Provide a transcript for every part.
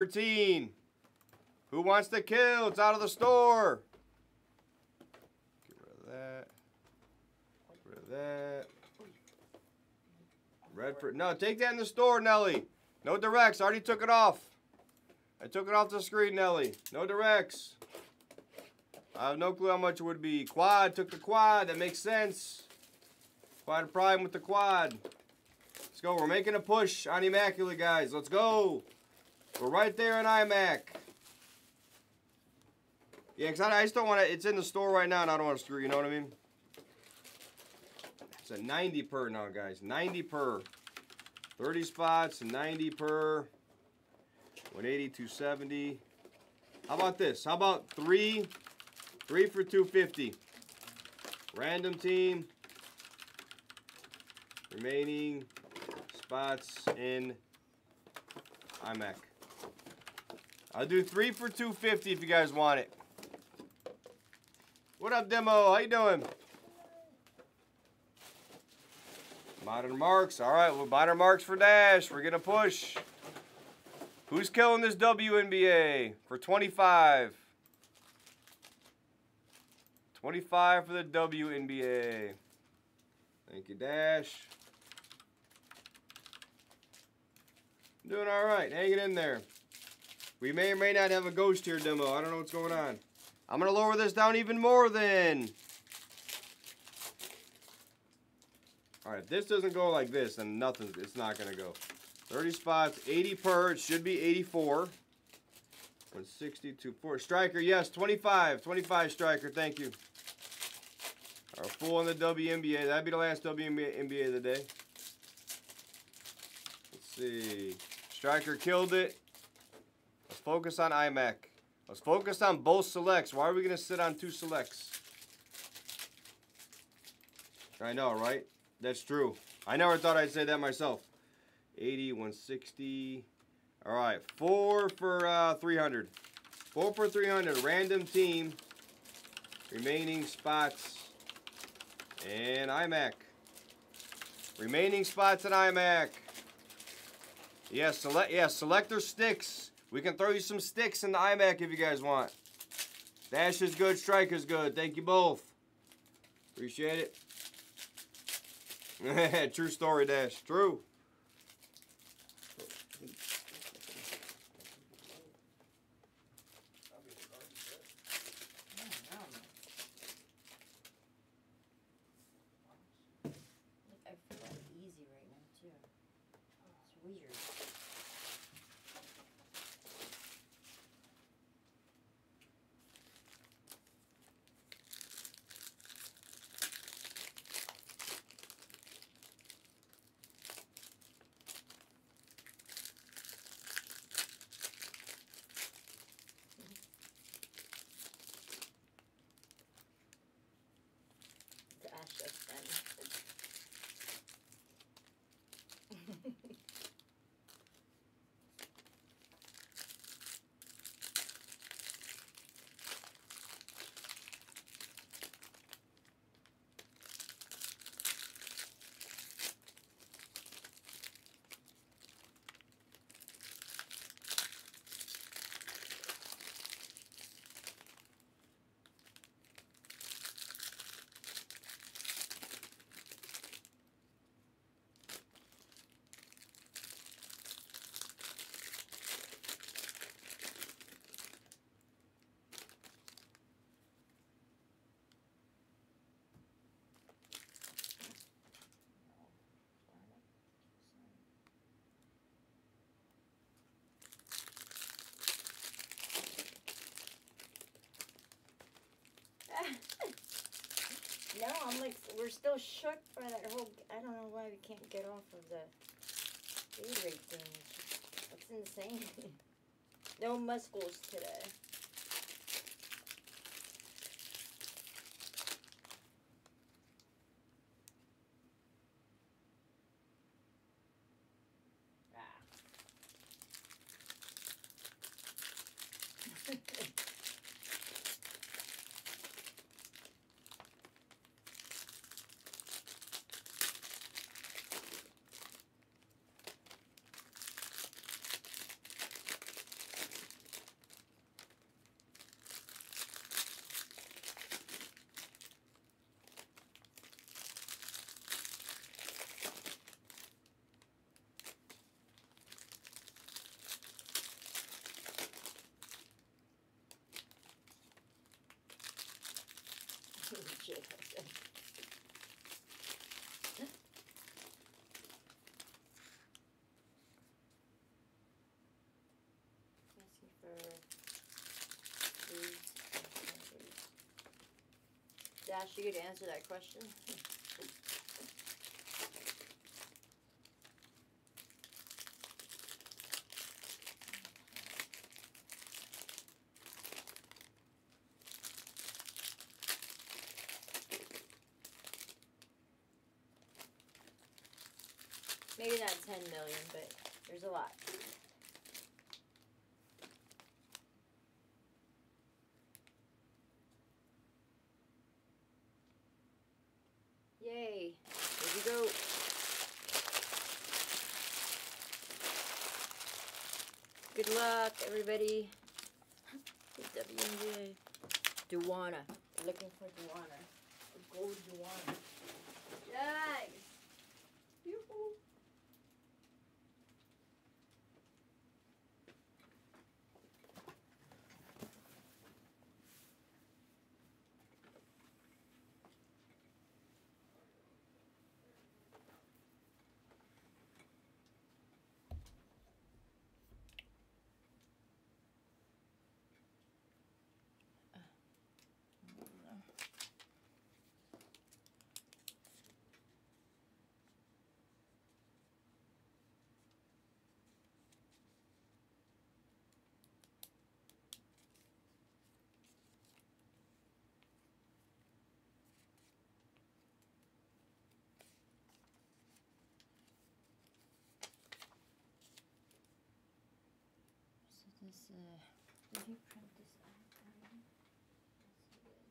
13. Who wants to kill? It's out of the store. Get rid of that. Get rid of that. Redford. No, take that in the store, Nelly. No directs. I already took it off. I took it off the screen, Nelly. No directs. I have no clue how much it would be. Quad. Took the quad. That makes sense. Quad prime with the quad. Let's go. We're making a push on Immaculate, guys. Let's go. We're right there in iMac. Yeah, because I, I just don't want to. It's in the store right now, and I don't want to screw. You know what I mean? It's a 90 per now, guys. 90 per. 30 spots, 90 per. 180, 270. How about this? How about three? Three for 250. Random team. Remaining spots in iMac. I'll do three for 250 if you guys want it. What up, Demo? How you doing? Modern marks. All right, well, modern marks for Dash. We're going to push. Who's killing this WNBA for 25? 25 for the WNBA. Thank you, Dash. Doing all right. Hanging in there. We may or may not have a ghost here demo. I don't know what's going on. I'm going to lower this down even more then. All right, if this doesn't go like this, then nothing, it's not going to go. 30 spots, 80 per. It should be 84. 162, 4. Striker, yes, 25. 25 striker, thank you. Our full on the WNBA. That'd be the last WNBA of the day. Let's see. Striker killed it. Focus on iMac. Let's focus on both selects. Why are we going to sit on two selects? I know, right? That's true. I never thought I'd say that myself. 80, 160. All right, four for uh, 300. Four for 300. Random team. Remaining spots. And iMac. Remaining spots in iMac. Yes, yeah, select. Yeah, selector sticks. We can throw you some sticks in the iMac if you guys want. Dash is good. Strike is good. Thank you both. Appreciate it. True story, Dash. True. no, I'm like, we're still shook by that whole, I don't know why we can't get off of the food rate thing. That's insane. no muscles today. Dash, you to answer that question. Maybe not 10 million, but there's a lot. Yay. Here we go. Good luck, everybody. WNBA. Duwana. Looking for Duwana. A gold Duwana. Yay! This, uh, did you print this out? already? Yes, you did.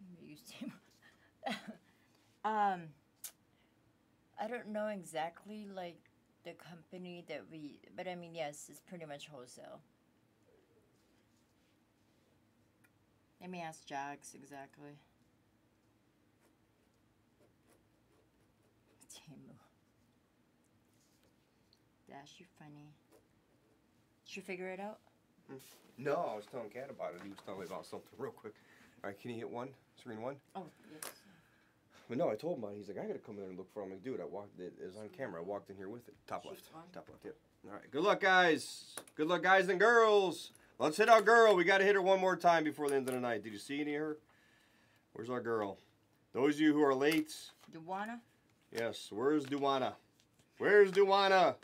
I'm used um, I don't know exactly like the company that we, but I mean, yes, it's pretty much wholesale. Let me ask Jax exactly. Temu. Dash, you funny. Did you figure it out? No, I was telling Kat about it. He was telling me about something real quick. All right, can you hit one? Screen one? Oh, yes. But no, I told him. He's like, I gotta come in there and look for him. I'm like, dude, I walked. It was on camera. I walked in here with it. Top left. Top left. Yep. All right. Good luck, guys. Good luck, guys and girls. Let's hit our girl. We gotta hit her one more time before the end of the night. Did you see any of her? Where's our girl? Those of you who are late, Duwana? yes. Where's Duwana? Where's Duwana?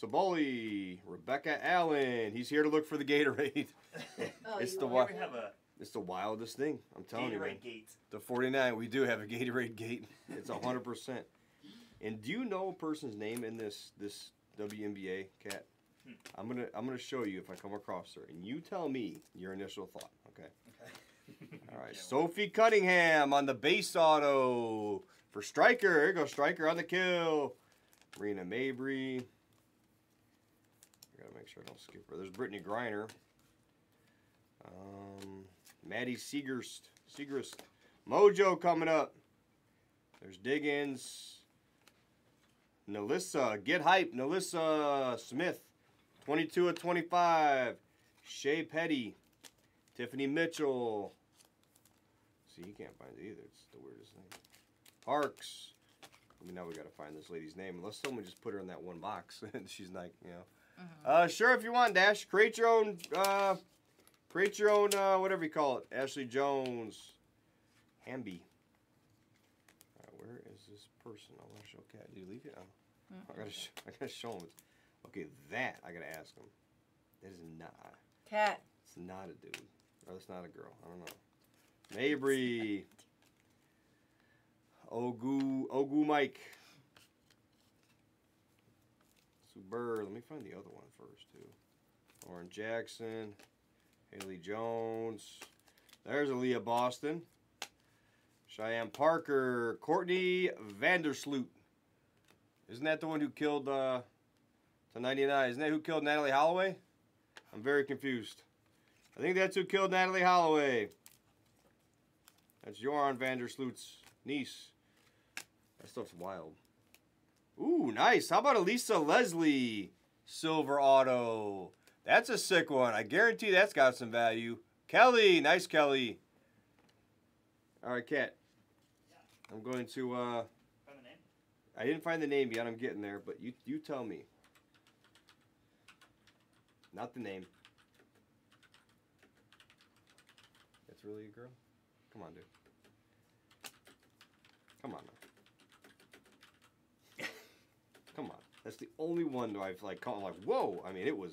Sabally, Rebecca Allen. He's here to look for the Gatorade. Oh, It's the are. wa- we have a It's the wildest thing. I'm telling you, man. Gatorade gate. The 49, we do have a Gatorade gate. It's 100%. and do you know a person's name in this this WNBA cat? Hmm. I'm going to I'm going to show you if I come across her and you tell me your initial thought, okay? All right. Sophie Cunningham on the base auto for Striker. Here you go Striker on the kill. Rena Mabrey. Make sure I don't skip her. There's Brittney Griner. Um, Maddie Segerst. Siegrist. Mojo coming up. There's Diggins. NaLyssa. Get hype. NaLyssa Smith. 22 of 25. Shey Peddy. Tiffany Mitchell. See, you can't find it either. It's the weirdest thing. Parks. I mean, now we got to find this lady's name. Unless someone just put her in that one box. She's like, you know. Uh, sure, if you want, Dash. Create your own. Uh, create your own. Uh, whatever you call it. Ashley Jones. Hamby. Alright, where is this person? I want to show Cat. Did you leave it? Oh. I gotta. I gotta show him. Okay, that I gotta ask him. That is not. Cat. It's not a dude. Or it's not a girl. I don't know. Mabrey. Ogu. Ogwumike. Suber. Let me find the other one first, too. Lauren Jackson. Haley Jones. There's Aaliyah Boston. Cheyenne Parker, Courtney Vandersloot. Isn't that the one who killed uh, to 99? Isn't that who killed Natalee Holloway? I'm very confused. I think that's who killed Natalee Holloway. That's Joran van der Sloot's niece. That stuff's wild. Ooh, nice. How about Elisa Leslie? Silver auto. That's a sick one. I guarantee that's got some value. Kelly. Nice, Kelly. All right, Cat. I'm going to, uh... Find the name? I didn't find the name yet. I'm getting there, but you you tell me. Not the name. That's really a girl? Come on, dude. Come on now. Come on. That's the only one that I've like caught. like, whoa. I mean, it was.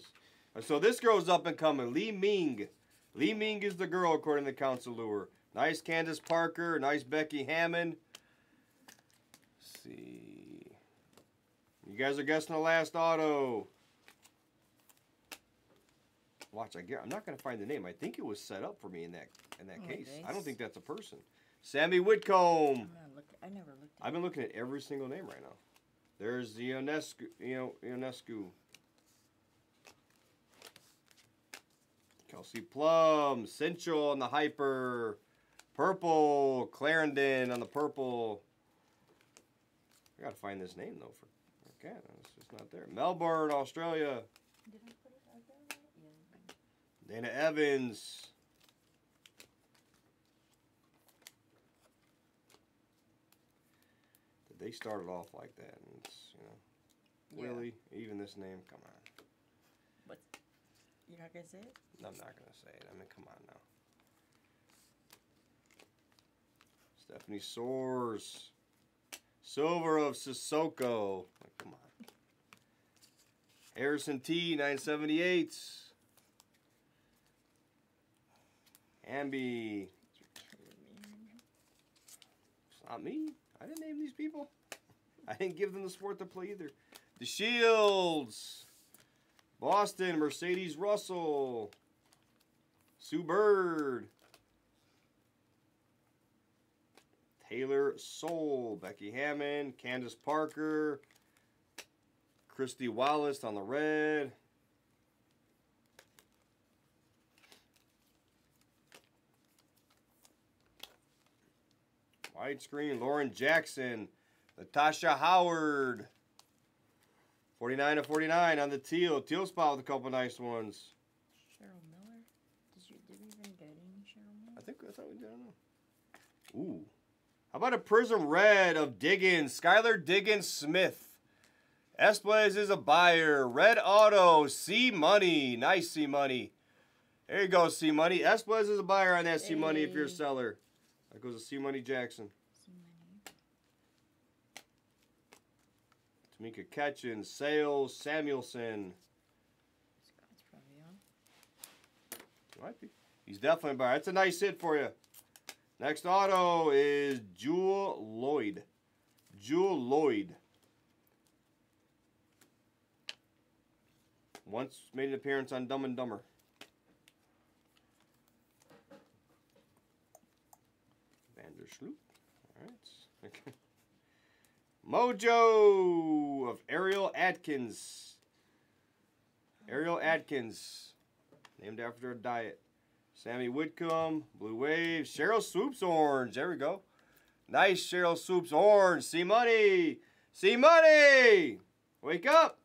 So this girl's up and coming. Lee Ming. Lee Ming is the girl according to Council Lure. Nice Candace Parker. Nice Becky Hammon. Let's see. You guys are guessing the last auto. Watch, I get, I'm not gonna find the name. I think it was set up for me in that in that Oh, case. I don't think that's a person. Sammy Whitcomb. I never looked at I've been looking at every single name right now. There's the Ionescu, Ionescu. Kelsey Plum, Central on the hyper, purple, Clarendon on the purple. I gotta find this name though for, for cat. It's just not there. Melbourne, Australia. Did I put it out there? Yeah. Dana Evans. They started off like that, and it's you know, Yeah. really even this name. Come on, You're not gonna say it? I'm not gonna say it. I mean, come on now. Stephanie Soares, silver of Sissoko. Like, come on. Harrison T, 978. Ambi, You're killing me. It's not me. I didn't name these people. I didn't give them the sport to play either. The Shields. Boston, Mercedes Russell. Sue Bird. Taylor Soule. Becky Hammon. Candace Parker. Kristy Wallace on the red. Widescreen, Lauren Jackson, Natasha Howard. 49 to 49 on the teal. Teal spot with a couple nice ones. Cheryl Miller? Did you did we even get any Cheryl Miller? I think I thought we did. I don't know. Ooh. How about a Prizm Red of Diggins? Skylar Diggins Smith. Esplez is a buyer. Red Auto. C Money. Nice C Money. There you go, C Money. Esplez is a buyer on that C Money if you're a seller. That goes to C Money Jackson. My name? Tamika Ketchen. Sales. Samuelson. Scott's probably on. Might be. He's definitely a buyer. That's a nice hit for you. Next auto is Jewell Loyd. Jewell Loyd. Once made an appearance on Dumb and Dumber. All right. Mojo of Ariel Atkins. Ariel Atkins. Named after a diet. Sammy Whitcomb, Blue Waves, Sheryl Swoopes Orange. There we go. Nice Sheryl Swoopes Orange. See money. See money. Wake up.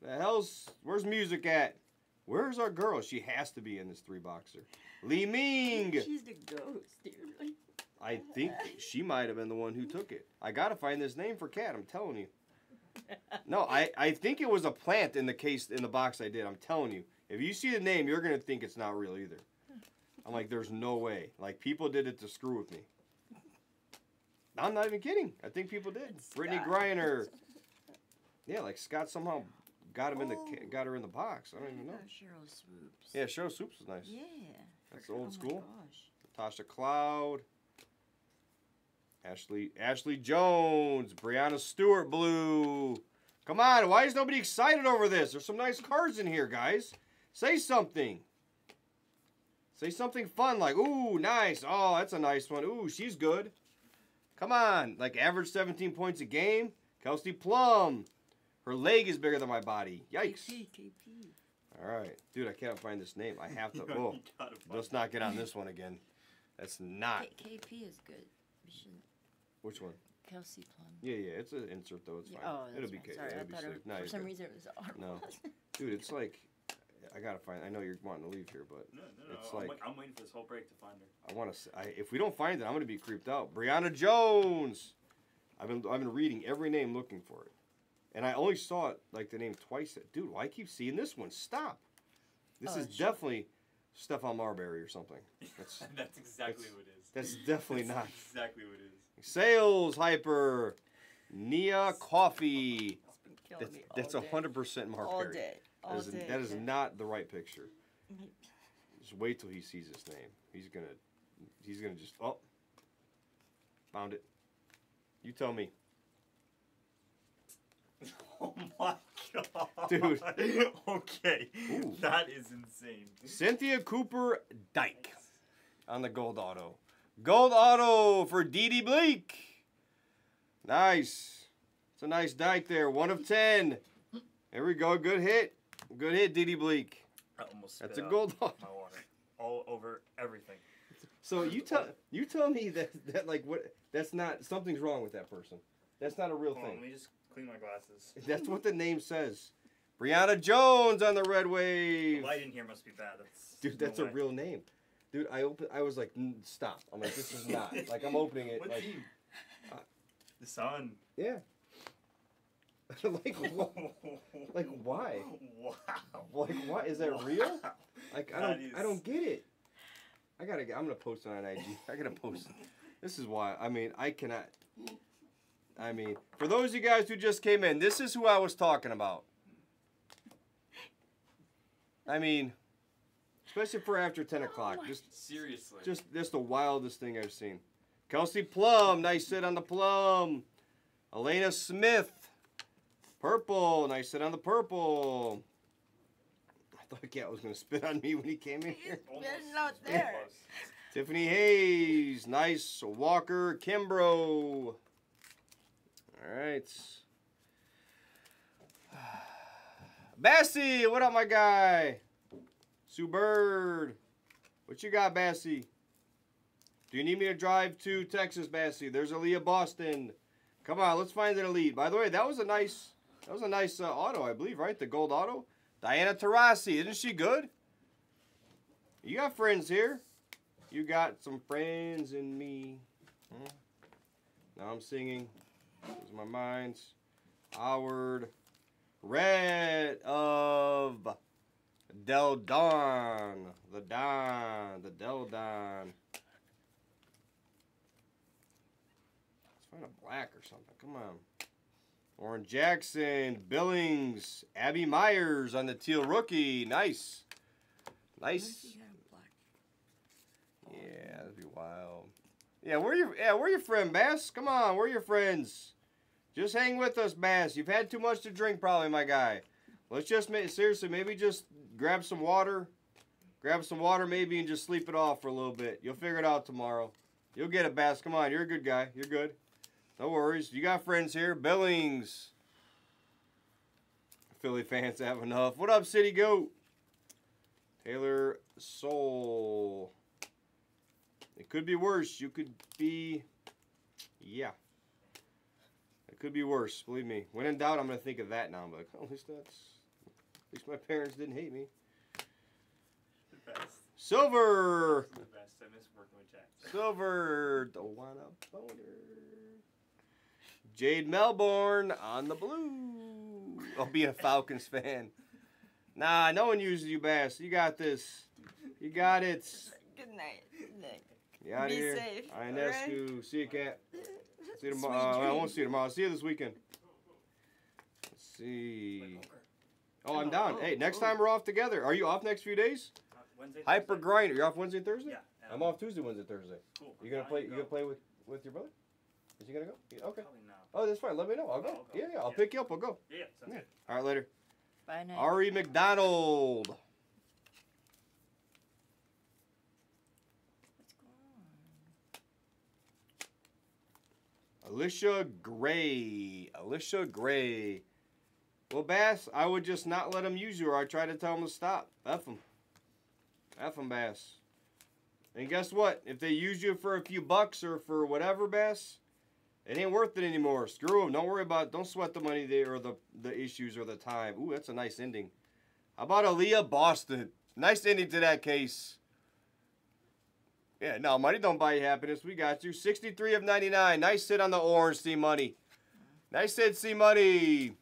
The hell's where's music at? Where's our girl? She has to be in this three boxer. Li Ming. She's the ghost, dude. Like, I think she might have been the one who took it. I gotta find this name for Cat. I'm telling you. No, I, I think it was a plant in the case in the box I did. I'm telling you. If you see the name, you're gonna think it's not real either. I'm like, there's no way. Like people did it to screw with me. I'm not even kidding. I think people did. It's Brittany Scott. Griner. Yeah, like Scott somehow got him in the got her in the box. I don't even know. Oh, Sheryl Swoopes. Yeah, Sheryl Swoopes was nice. Yeah. That's old oh school. Tasha Cloud, Ashley Ashley Jones, Breanna Stewart Blue. Come on, why is nobody excited over this? There's some nice cards in here, guys. Say something. Say something fun like, ooh, nice. Oh, that's a nice one. Ooh, she's good. Come on. Like average 17 points a game. Kelsey Plum. Her leg is bigger than my body. Yikes. KP, KP. All right. Dude, I can't find this name. I have to. You Whoa. Oh, let's not get on this one again. That's not. K- KP is good. We should Which one? Kelsey Plum. Yeah, yeah. It's an insert, though. It's Yeah, fine. Oh, that's It'll be right. K. Sorry, It'll I be thought it, No, for some good. reason it was R. No. Dude, it's like. I gotta find. I know you're wanting to leave here, but No, no, no. It's I'm, like- I'm waiting for this whole break to find her. I want to. I, if we don't find it, I'm gonna be creeped out. Brianna Jones. I've been I've been reading every name looking for it, and I only saw it like the name twice. Dude, why I keep seeing this one? Stop. This Oh, is it's- definitely Stephon Marbury or something. That's That's exactly that's- what it is. that's definitely That's not. exactly what it is. Sales hyper. Nia Coffey. It's been killing That's me all that's hundred percent All Marbury. day. All That is, day. that is not the right picture. Just wait till he sees his name. He's gonna, he's gonna just oh, found it. You tell me, Oh my god. Dude. okay. Ooh. That is insane. Cynthia Cooper Dyke on the gold auto. Gold auto for Dee Dee Bleak. Nice. It's a nice Dyke there. One of ten. There we go. Good hit. Good hit, Dee Dee Bleak. I almost That's a gold auto. My water. All over everything. So you tell you tell me that that like what that's not something's wrong with that person. That's not a real Hold on, thing. let me just clean my glasses. That's what the name says. Brianna Jones on the red The wave. light in here must be bad. That's Dude, no that's a way. real name. Dude, I open. I was like, stop. I'm like, this is not. Like, I'm opening it. What Like, team? uh, the sun. yeah. like, wha- like why? Wow. Like, why is that real? Wow. Like, I don't. is- I don't get it. I gotta. get- I'm gonna post it on IG. I gotta post. it. This is why. I mean, I cannot. I mean, for those of you guys who just came in, this is who I was talking about. I mean, especially for after 10 o'clock. Just Seriously. Just that's the wildest thing I've seen. Kelsey Plum, nice sit on the plum. Elena Smith, purple, nice sit on the purple. I thought Cat was gonna spit on me when he came in here. They're not there. Tiffany Hayes, nice Walker Kimbrough. All right. Bassie, what up, my guy? Sue Bird, what you got, Bassie? Do you need me to drive to Texas, Bassie? There's Aaliyah Boston. Come on, let's find an elite. By the way, that was a nice, that was a nice uh, auto, I believe, right? The gold auto. Diana Taurasi, isn't she good? You got friends here. You got some friends in me. Hmm? Now I'm singing. Lose my minds. Howard. Red of Del Don. The Don. The Del Don. Let's find a black or something. Come on. Warren Jackson. Billings. Abby Meyers on the teal rookie. Nice. Nice. Yeah, that'd be wild. Yeah, where your yeah, where your friend Bass? Come on, where your friends? Just hang with us, Bass. You've had too much to drink, probably, my guy. Let's just make seriously, maybe just grab some water, grab some water, maybe, and just sleep it off for a little bit. You'll figure it out tomorrow. You'll get it, Bass. Come on, you're a good guy. You're good. No worries. You got friends here. Billings. Philly fans have enough. What up, City Goat? Taylor Soule. It could be worse. You could be, yeah. It could be worse. Believe me. When in doubt, I'm gonna think of that now. I'm like, oh, at least that's, at least my parents didn't hate me. The best. Silver, The best. I miss working with Jack. silver, don't wanna boner. Jade Melbourne on the blue. Oh, being a Falcons fan. Nah, no one uses you, Bass. You got this. You got it. Good night. Good night. You out of Be here. safe, INS alright? to see you, cat. See you tomorrow. Uh, I won't see you tomorrow. I'll See you this weekend. Let's see. Oh, I'm down. Hey, next time we're off together. Are you off next few days? Wednesday. Hyper Thursday? grinder. You're off Wednesday, and Thursday. Yeah. I'm off Tuesday, Wednesday, Thursday. Cool. You gonna play? You go. gonna play with with your brother? Is he gonna go? Yeah, okay. Probably not. Oh, that's fine. Let me know. I'll go. I'll go. Yeah, yeah. I'll Yeah. pick you up. I'll go. Yeah, yeah, good. All right, later. Bye now. Ari McDonald. Allisha Gray. Allisha Gray. Well, Bass, I would just not let him use you, or I try to tell him to stop. F him. F him, Bass. And guess what? If they use you for a few bucks or for whatever, Bass, it ain't worth it anymore. Screw them. Don't worry about. it. Don't sweat the money there or the the issues or the time. Ooh, that's a nice ending. How about Aaliyah Boston? Nice ending to that case. Yeah, no, money don't buy you happiness. We got you. 63 of 99. Nice hit on the orange, C Money. Nice hit, C Money.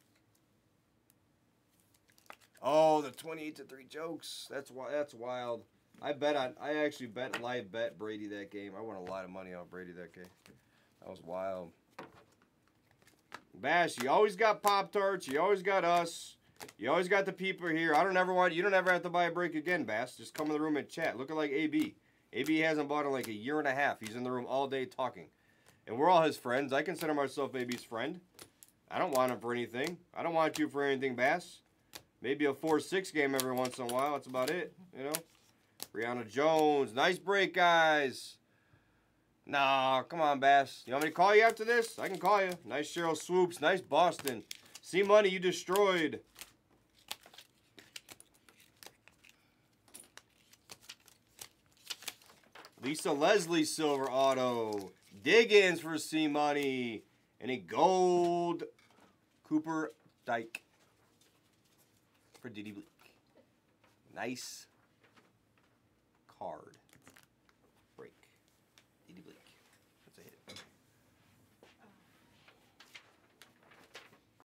Oh, the 28 to 3 jokes. That's why that's wild. I bet on I actually bet live bet Brady that game. I won a lot of money on Brady that game. That was wild. Bash, you always got Pop Tarts, you always got us. You always got the people here. I don't ever want you don't ever have to buy a break again, Bass. Just come in the room and chat. Looking like AB. AB hasn't bought in like a year and a half. He's in the room all day talking. And we're all his friends. I consider myself AB's friend. I don't want him for anything. I don't want you for anything, Bass. Maybe a 4-6 game every once in a while. That's about it, you know? Brianna Jones. Nice break, guys. Nah, come on, Bass. You want me to call you after this? I can call you. Nice Sheryl Swoopes. Nice Boston. See money you destroyed. Lisa Leslie Silver Auto. Diggins for C Money. And a gold Cooper Dyke for Diddy Bleak. Nice.